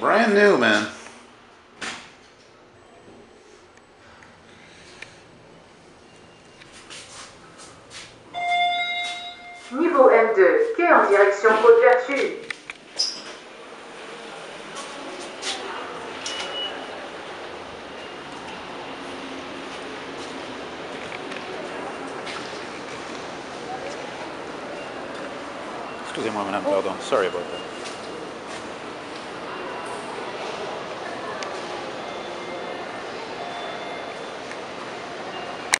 Brand new, man. Niveau M2, quai en direction Côte-Vertu. Excusez-moi, Madame, pardon. Sorry about that.